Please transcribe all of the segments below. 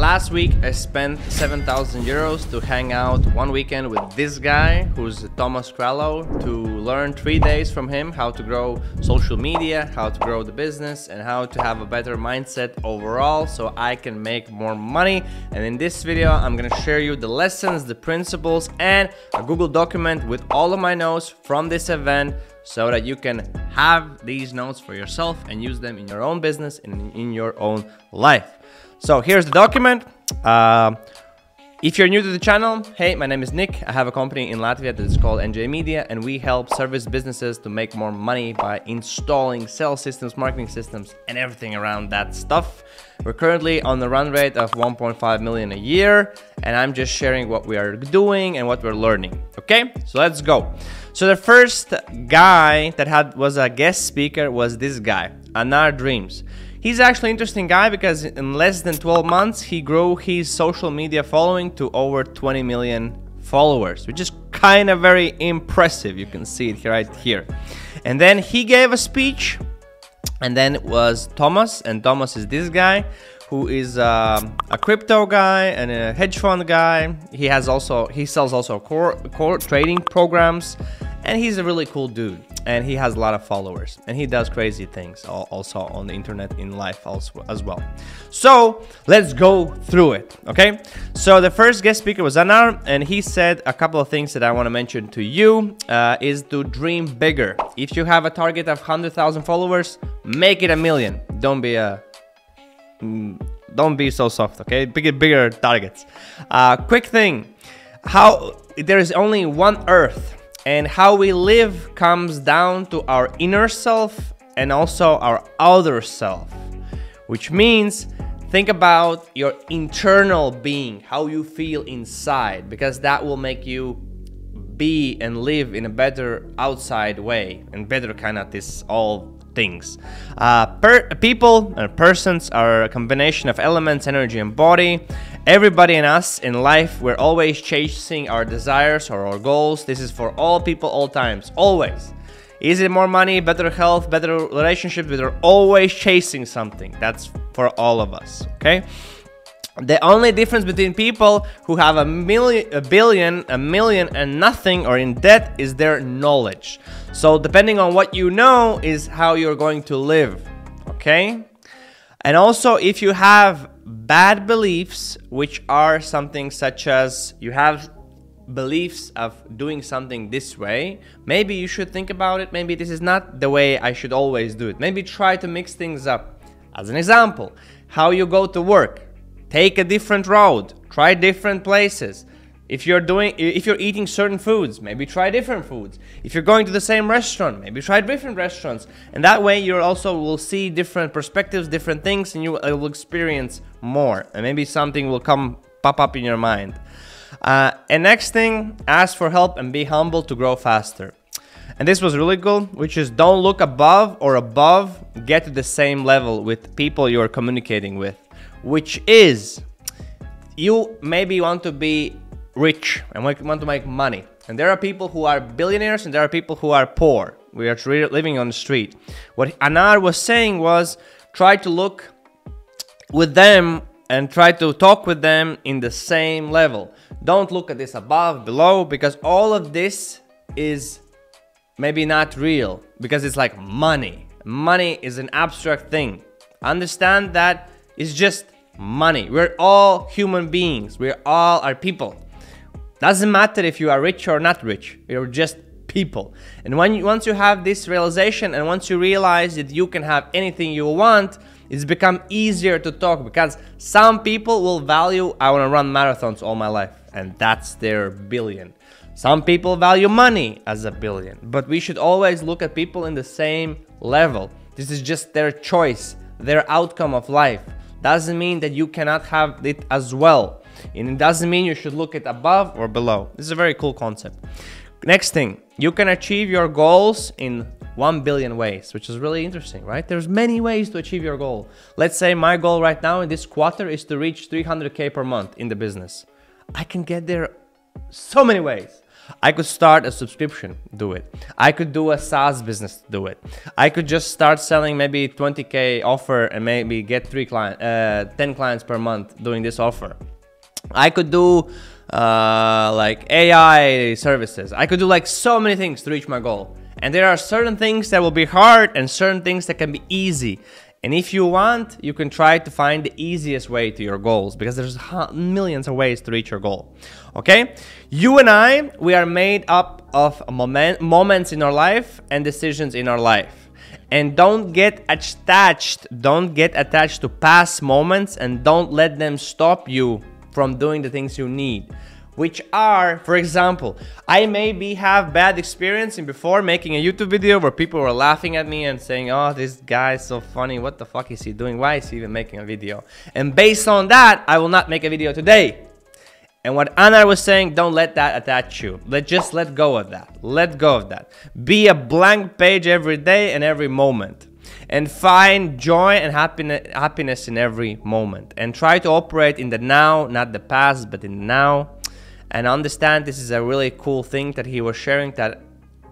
last week I spent 7,000 euros to hang out one weekend with this guy who's Thomas Kralow to learn three days from him how to grow social media, how to grow the business, and how to have a better mindset overall so I can make more money. And in this video, I'm gonna share you the lessons, the principles, and a Google document with all of my notes from this event so that you can have these notes for yourself and use them in your own business and in your own life. So here's the document. Uh, if you're new to the channel, hey, my name is Nick. I have a company in Latvia that is called NJ Media, and we help service businesses to make more money by installing sales systems, marketing systems, and everything around that stuff. We're currently on the run rate of 1.5 million a year, and I'm just sharing what we are doing and what we're learning. Okay, so let's go. So the first guy that had was a guest speaker was this guy, Anar Dreams. He's actually an interesting guy because in less than 12 months, he grew his social media following to over 20 million followers, which is kind of very impressive. You can see it right here. And then he gave a speech, and then it was Thomas, and Thomas is this guy who is uh, a crypto guy and a hedge fund guy. He has also he sells also core core trading programs and he's a really cool dude. And he has a lot of followers. And he does crazy things also on the internet in life also as well. So let's go through it okay? So the first guest speaker was anar and he said a couple of things that i want to mention to you uh, is to dream bigger. If you have a target of 100000 followers make it a million. Don't be a mm, don't be so soft okay? Bigger bigger targets. Uh, quick thing. How there is only one earth and how we live comes down to our inner self and also our outer self, which means think about your internal being, how you feel inside, because that will make you be and live in a better outside way and better kind of this all things. Uh, per- people and persons are a combination of elements, energy, and body. Everybody in us in life, we're always chasing our desires or our goals. This is for all people, all times, always. Is it more money, better health, better relationships? We're always chasing something. That's for all of us, okay? The only difference between people who have a million, a billion, a million, and nothing or in debt is their knowledge. So, depending on what you know, is how you're going to live. Okay? And also, if you have bad beliefs, which are something such as you have beliefs of doing something this way, maybe you should think about it. Maybe this is not the way I should always do it. Maybe try to mix things up. As an example, how you go to work. Take a different road, try different places. If you're doing if you're eating certain foods, maybe try different foods. If you're going to the same restaurant, maybe try different restaurants. And that way you also will see different perspectives, different things and you will experience more. And maybe something will come pop up in your mind. Uh, and next thing, ask for help and be humble to grow faster. And this was really cool, which is don't look above or above, get to the same level with people you're communicating with, which is you maybe want to be rich and want to make money. And there are people who are billionaires and there are people who are poor. We are living on the street. What Anar was saying was try to look with them and try to talk with them in the same level. Don't look at this above, below, because all of this is maybe not real because it's like money. Money is an abstract thing. Understand that it's just money. We're all human beings. We're all our people. Doesn't matter if you are rich or not rich, you're just people. And when you, once you have this realization and once you realize that you can have anything you want, it's become easier to talk because some people will value I want to run marathons all my life and that's their billion. Some people value money as a billion, but we should always look at people in the same level. This is just their choice, their outcome of life. Doesn't mean that you cannot have it as well. And it doesn't mean you should look at above or below. This is a very cool concept. Next thing, you can achieve your goals in 1 billion ways, which is really interesting, right? There's many ways to achieve your goal. Let's say my goal right now in this quarter is to reach 300k per month in the business. I can get there so many ways. I could start a subscription, do it. I could do a SaaS business, do it. I could just start selling maybe 20k offer and maybe get three clients, uh, 10 clients per month doing this offer. I could do uh, like AI services. I could do like so many things to reach my goal. And there are certain things that will be hard and certain things that can be easy. And if you want, you can try to find the easiest way to your goals because there's millions of ways to reach your goal. Okay? You and I, we are made up of moment, moments in our life and decisions in our life. And don't get attached, don't get attached to past moments and don't let them stop you from doing the things you need which are, for example, I maybe have bad experience in before making a YouTube video where people were laughing at me and saying, oh, this guy is so funny. What the fuck is he doing? Why is he even making a video? And based on that, I will not make a video today. And what Anar was saying, don't let that attach you. Let just let go of that. Let go of that. Be a blank page every day and every moment. And find joy and happiness in every moment. And try to operate in the now, not the past, but in the now. And understand this is a really cool thing that he was sharing that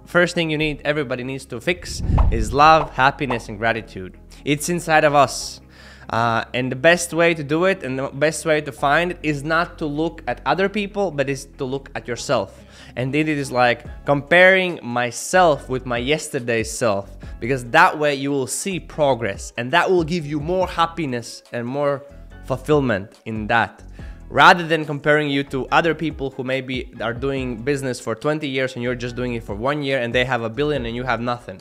first thing you need everybody needs to fix is love happiness and gratitude. It's inside of us uh, and the best way to do it and the best way to find it is not to look at other people but is to look at yourself and then it is like comparing myself with my yesterday self because that way you will see progress and that will give you more happiness and more fulfillment in that rather than comparing you to other people who maybe are doing business for 20 years and you're just doing it for one year and they have a billion and you have nothing.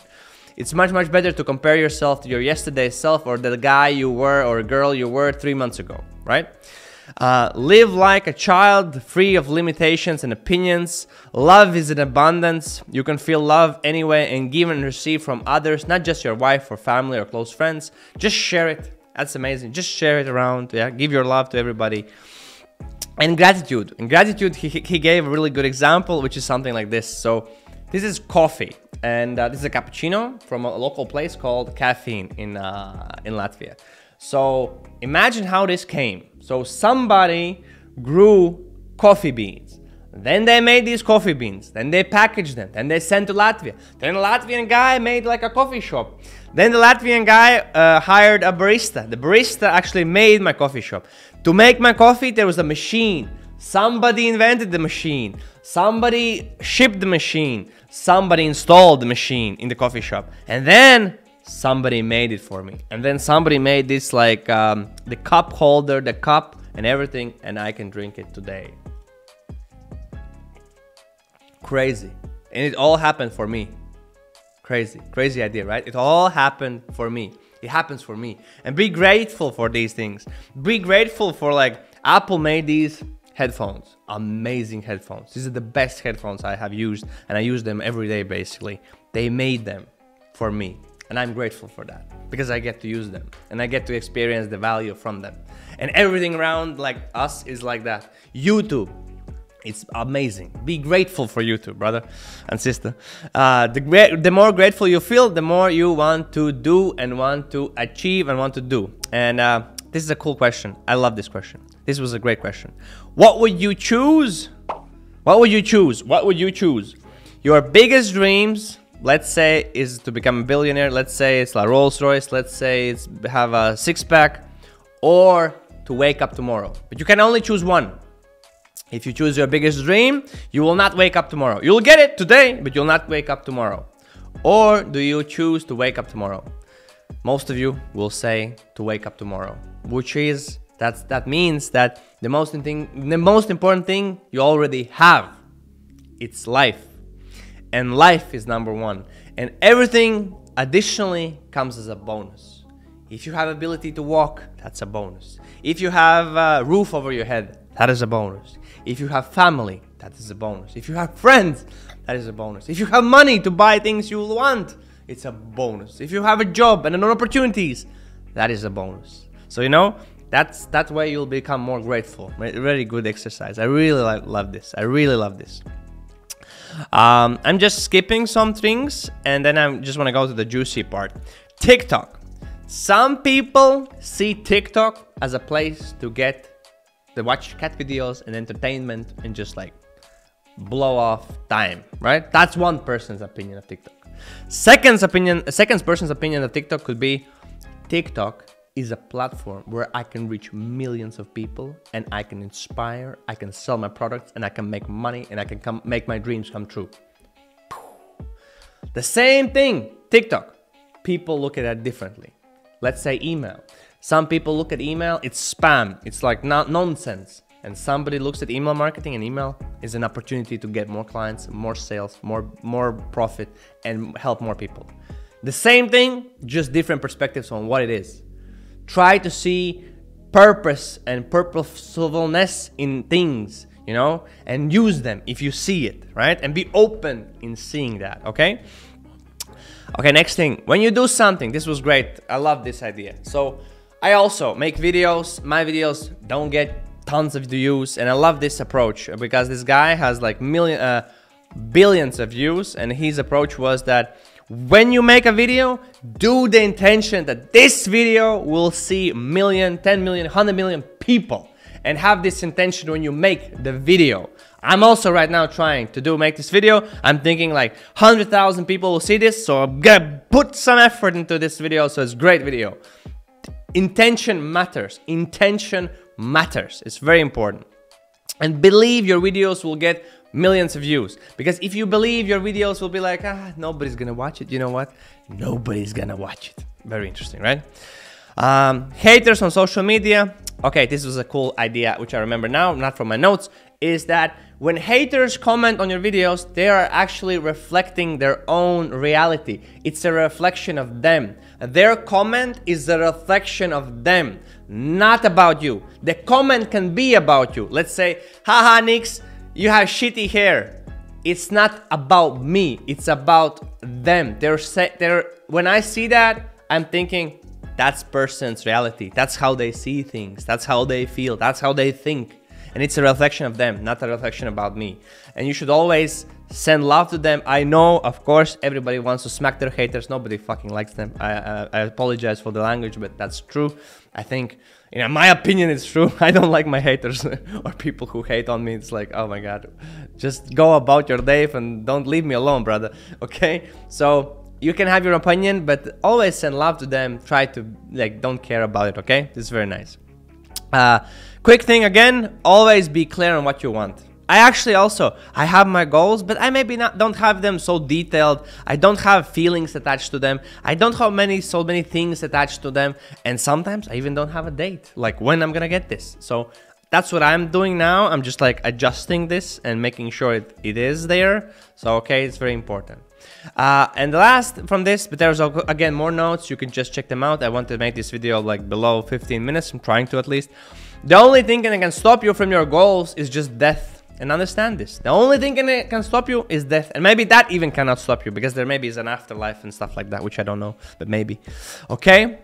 It's much, much better to compare yourself to your yesterday self or the guy you were or girl you were three months ago, right? Uh, live like a child, free of limitations and opinions. Love is in abundance. You can feel love anyway and give and receive from others, not just your wife or family or close friends. Just share it. That's amazing. Just share it around. Yeah, give your love to everybody and gratitude. In gratitude, he, he gave a really good example, which is something like this. So this is coffee, and uh, this is a cappuccino from a local place called Caffeine in uh, in Latvia. So imagine how this came. So somebody grew coffee beans. Then they made these coffee beans. Then they packaged them. Then they sent to Latvia. Then a Latvian guy made like a coffee shop. Then the Latvian guy uh, hired a barista. The barista actually made my coffee shop. To make my coffee, there was a machine. Somebody invented the machine. Somebody shipped the machine. Somebody installed the machine in the coffee shop. And then somebody made it for me. And then somebody made this like um, the cup holder, the cup and everything. And I can drink it today. Crazy. And it all happened for me. Crazy, crazy idea, right? It all happened for me. It happens for me. And be grateful for these things. Be grateful for like Apple made these headphones. Amazing headphones. These are the best headphones I have used and I use them every day basically. They made them for me. And I'm grateful for that because I get to use them and I get to experience the value from them. And everything around like us is like that. YouTube, it's amazing. Be grateful for YouTube, brother and sister. Uh, the, the more grateful you feel, the more you want to do and want to achieve and want to do. And uh, this is a cool question. I love this question. This was a great question. What would you choose? What would you choose? What would you choose? Your biggest dreams, let's say, is to become a billionaire. Let's say it's like Rolls Royce. Let's say it's have a six pack, or to wake up tomorrow. But you can only choose one. If you choose your biggest dream, you will not wake up tomorrow. You'll get it today, but you'll not wake up tomorrow. Or do you choose to wake up tomorrow? Most of you will say to wake up tomorrow, which is that's that means that the most thing the most important thing you already have. It's life. And life is number 1. And everything additionally comes as a bonus. If you have ability to walk, that's a bonus. If you have a roof over your head, that is a bonus. If you have family, that is a bonus. If you have friends, that is a bonus. If you have money to buy things you want, it's a bonus. If you have a job and an opportunities, that is a bonus. So you know, that's that's why you'll become more grateful. Very good exercise. I really like, love this. I really love this. Um, I'm just skipping some things and then I just want to go to the juicy part. TikTok. Some people see TikTok as a place to get to watch cat videos and entertainment and just like blow off time, right? That's one person's opinion of TikTok. Second's opinion, second person's opinion of TikTok could be TikTok is a platform where I can reach millions of people and I can inspire, I can sell my products and I can make money and I can come make my dreams come true. The same thing, TikTok. People look at that differently. Let's say email. Some people look at email, it's spam, it's like not nonsense. And somebody looks at email marketing and email is an opportunity to get more clients, more sales, more more profit and help more people. The same thing, just different perspectives on what it is. Try to see purpose and purposefulness in things, you know, and use them if you see it, right? And be open in seeing that, okay? Okay, next thing. When you do something, this was great. I love this idea. So, I also make videos. My videos don't get tons of views, and I love this approach because this guy has like million, uh, billions of views, and his approach was that when you make a video, do the intention that this video will see million, 10 million, 100 million people and have this intention when you make the video. I'm also right now trying to do make this video. I'm thinking like 100,000 people will see this, so I'm gonna put some effort into this video, so it's great video. Intention matters. Intention matters. It's very important. And believe your videos will get millions of views. Because if you believe your videos will be like, ah, nobody's gonna watch it, you know what? Nobody's gonna watch it. Very interesting, right? Um, haters on social media. Okay, this was a cool idea, which I remember now, not from my notes, is that when haters comment on your videos, they are actually reflecting their own reality. It's a reflection of them. Their comment is a reflection of them, not about you. The comment can be about you. Let's say, haha, Niks, you have shitty hair. It's not about me. It's about them. They're they're when I see that, I'm thinking that's person's reality. That's how they see things. That's how they feel. That's how they think. And it's a reflection of them, not a reflection about me. And you should always send love to them. I know, of course, everybody wants to smack their haters. Nobody fucking likes them. I, I, I apologize for the language, but that's true. I think in my opinion, it's true. I don't like my haters or people who hate on me. It's like, oh my god, just go about your day and don't leave me alone, brother. Okay? So you can have your opinion, but always send love to them. Try to like don't care about it. Okay? This is very nice. Uh, quick thing again: always be clear on what you want. I actually also I have my goals, but I maybe not don't have them so detailed. I don't have feelings attached to them. I don't have many so many things attached to them, and sometimes I even don't have a date, like when I'm gonna get this. So that's what I'm doing now. I'm just like adjusting this and making sure it, it is there. So okay, it's very important. Uh, and the last from this, but there's again more notes. You can just check them out. I want to make this video like below 15 minutes. I'm trying to at least. The only thing that can stop you from your goals is just death and understand this. The only thing can, can stop you is death. And maybe that even cannot stop you because there maybe is an afterlife and stuff like that, which I don't know, but maybe. Okay.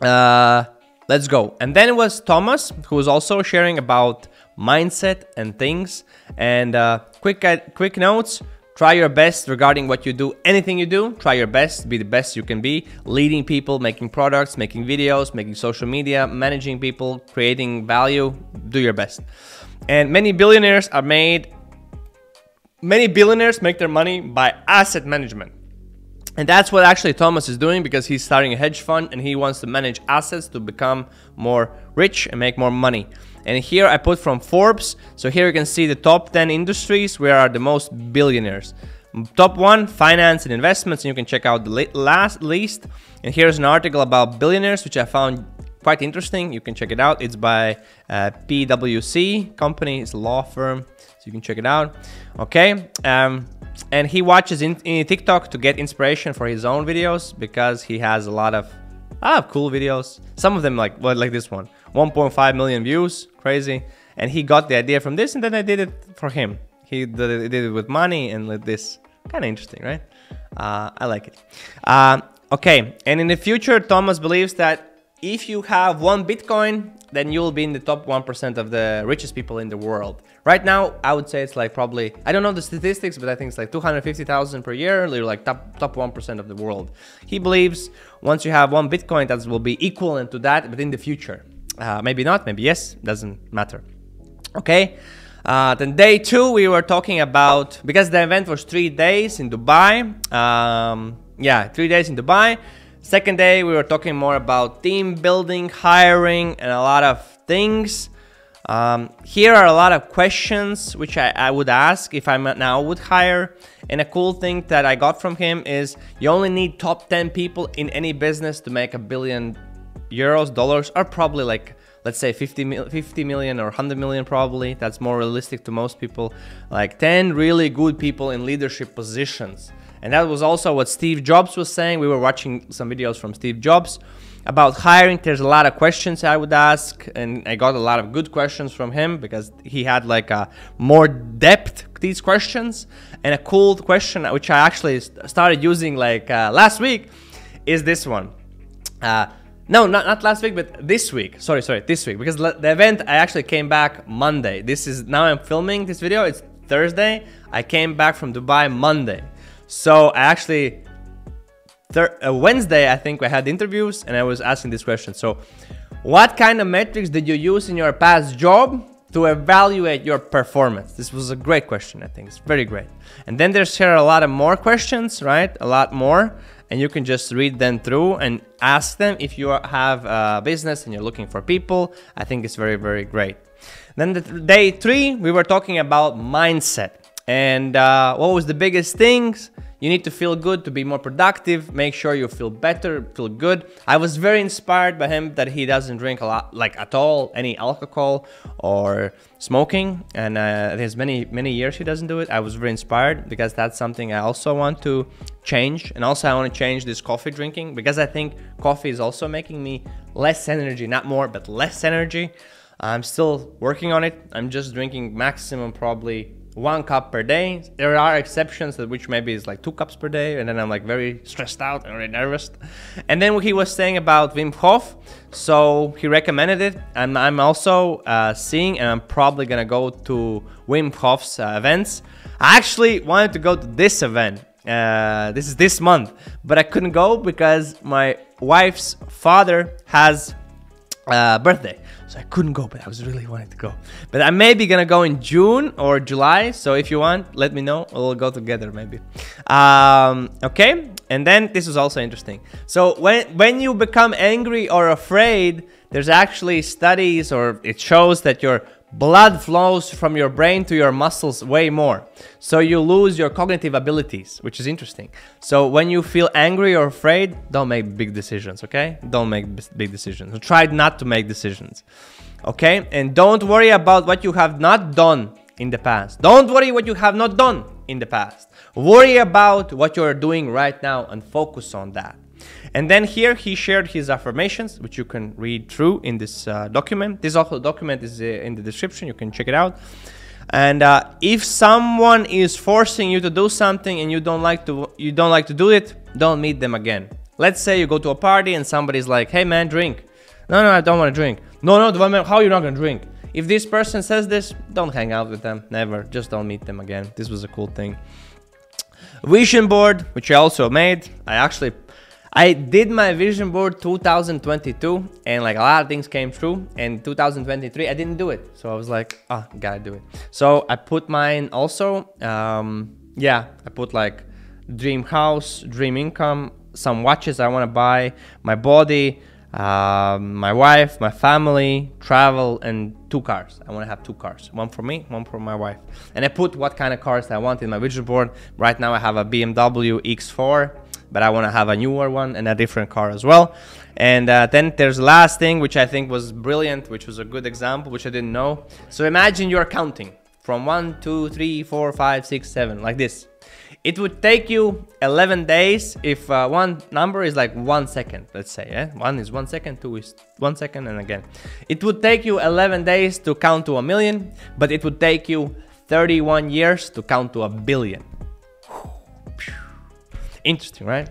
Uh, let's go. And then it was Thomas who was also sharing about mindset and things. And uh, quick, uh, quick notes. Try your best regarding what you do. Anything you do, try your best, be the best you can be. Leading people, making products, making videos, making social media, managing people, creating value. Do your best. And many billionaires are made, many billionaires make their money by asset management. And that's what actually Thomas is doing because he's starting a hedge fund and he wants to manage assets to become more rich and make more money. And here I put from Forbes. So here you can see the top 10 industries where are the most billionaires. Top one, finance and investments. And you can check out the last list. And here's an article about billionaires, which I found quite interesting. You can check it out. It's by uh, PwC company. It's a law firm, so you can check it out. Okay. Um, and he watches in, in, TikTok to get inspiration for his own videos because he has a lot of ah cool videos. Some of them like well, like this one, 1.5 million views, crazy. And he got the idea from this, and then I did it for him. He did it with money and with this. Kind of interesting, right? Uh, I like it. Uh, okay, and in the future, Thomas believes that if you have one Bitcoin, then you'll be in the top 1% of the richest people in the world. Right now, I would say it's like probably, I don't know the statistics, but I think it's like 250,000 per year. You're like top, top 1% of the world. He believes once you have one Bitcoin, that will be equivalent to that, but in the future. Uh, maybe not, maybe yes, doesn't matter. Okay. Uh, then day two, we were talking about because the event was three days in Dubai. Um, yeah, three days in Dubai. Second day, we were talking more about team building, hiring, and a lot of things. Um, here are a lot of questions which I, I would ask if I now would hire. And a cool thing that I got from him is you only need top 10 people in any business to make a billion euros, dollars, or probably like let's say 50, mil 50 million or 100 million probably that's more realistic to most people like 10 really good people in leadership positions and that was also what steve jobs was saying we were watching some videos from steve jobs about hiring there's a lot of questions i would ask and i got a lot of good questions from him because he had like a more depth these questions and a cool question which i actually started using like uh, last week is this one uh, no, not, not last week, but this week. Sorry, sorry, this week. Because the event, I actually came back Monday. This is, now I'm filming this video. It's Thursday. I came back from Dubai Monday. So I actually, thir- uh, Wednesday, I think I had interviews and I was asking this question. So what kind of metrics did you use in your past job to evaluate your performance? This was a great question, I think. It's very great. And then there's here a lot of more questions, right? A lot more and you can just read them through and ask them if you have a business and you're looking for people. I think it's very, very great. Then the day three, we were talking about mindset and uh, what was the biggest things you need to feel good to be more productive. Make sure you feel better, feel good. I was very inspired by him that he doesn't drink a lot, like at all, any alcohol or smoking. And uh, there's many, many years he doesn't do it. I was very inspired because that's something I also want to change. And also I want to change this coffee drinking because I think coffee is also making me less energy, not more, but less energy. I'm still working on it. I'm just drinking maximum probably one cup per day. There are exceptions that which maybe is like two cups per day, and then I'm like very stressed out and very nervous. And then what he was saying about Wim Hof, so he recommended it, and I'm also uh, seeing, and I'm probably gonna go to Wim Hof's uh, events. I actually wanted to go to this event. Uh, this is this month, but I couldn't go because my wife's father has a uh, birthday. So I couldn't go, but I was really wanting to go. But I may be gonna go in June or July. So if you want, let me know. We'll go together maybe. Um, okay. And then this is also interesting. So when when you become angry or afraid, there's actually studies or it shows that your blood flows from your brain to your muscles way more. So you lose your cognitive abilities, which is interesting. So when you feel angry or afraid, don't make big decisions, okay? Don't make big decisions. Try not to make decisions, okay? And don't worry about what you have not done in the past. Don't worry what you have not done in the past. Worry about what you're doing right now and focus on that. And then here he shared his affirmations, which you can read through in this uh, document. This also document is uh, in the description. You can check it out. And uh, if someone is forcing you to do something and you don't like to you don't like to do it, don't meet them again. Let's say you go to a party and somebody's like, "Hey man, drink." No, no, I don't want to drink. No, no, how you not gonna drink? If this person says this, don't hang out with them. Never. Just don't meet them again. This was a cool thing. Vision board, which I also made. I actually I did my vision board 2022 and like a lot of things came through and 2023 I didn't do it. So I was like, oh, gotta do it. So I put mine also. Um, yeah, I put like dream house, dream income, some watches I want to buy, my body, um, my wife, my family, travel, and two cars. I want to have two cars, one for me, one for my wife. And I put what kind of cars I want in my vision board. Right now I have a BMW X4 but I want to have a newer one and a different car as well. And uh, then there's the last thing, which I think was brilliant, which was a good example, which I didn't know. So imagine you're counting from one, two, three, four, five, six, seven, like this. It would take you 11 days if uh, one number is like one second, let's say. Yeah? One is one second, two is one second, and again. It would take you 11 days to count to a million, but it would take you 31 years to count to a billion. Interesting, right?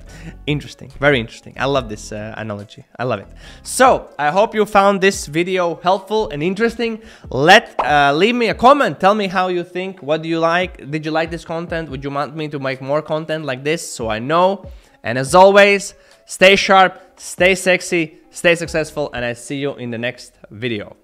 Interesting, very interesting. I love this uh, analogy. I love it. So I hope you found this video helpful and interesting. Let uh, leave me a comment. Tell me how you think. What do you like? Did you like this content? Would you want me to make more content like this? So I know. And as always, stay sharp, stay sexy, stay successful, and I see you in the next video.